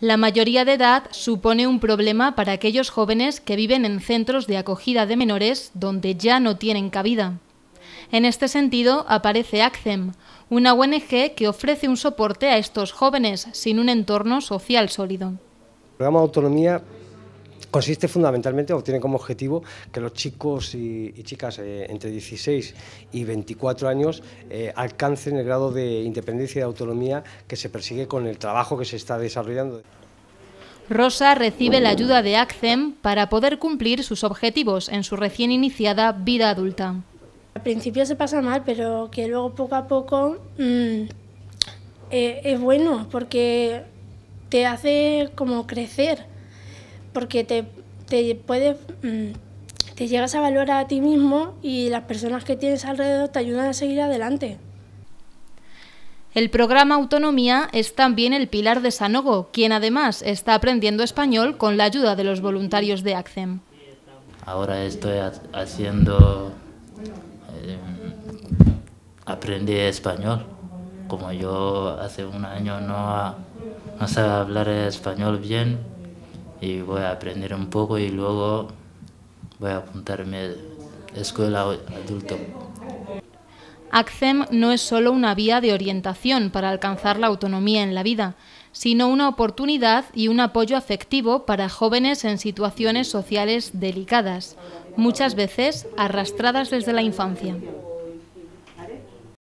La mayoría de edad supone un problema para aquellos jóvenes que viven en centros de acogida de menores donde ya no tienen cabida. En este sentido aparece ACCEM, una ONG que ofrece un soporte a estos jóvenes sin un entorno social sólido. Programa autonomía consiste fundamentalmente o tiene como objetivo que los chicos y, chicas eh, entre 16 y 24 años eh, alcancen el grado de independencia y de autonomía que se persigue con el trabajo que se está desarrollando. Rosa recibe la ayuda de ACCEM para poder cumplir sus objetivos en su recién iniciada vida adulta. Al principio se pasa mal, pero que luego poco a poco mm, eh, es bueno porque te hace como crecer porque te, te puedes, mm, te llegas a valorar a ti mismo y las personas que tienes alrededor te ayudan a seguir adelante. El programa Autonomía es también el pilar de Sanogo, quien además está aprendiendo español con la ayuda de los voluntarios de ACCEM. Ahora estoy haciendo, eh, aprendí español. Como yo hace un año no, no sabía hablar español bien, y voy a aprender un poco y luego voy a apuntarme a escuela adulto. ACCEM no es solo una vía de orientación para alcanzar la autonomía en la vida, sino una oportunidad y un apoyo afectivo para jóvenes en situaciones sociales delicadas, muchas veces arrastradas desde la infancia.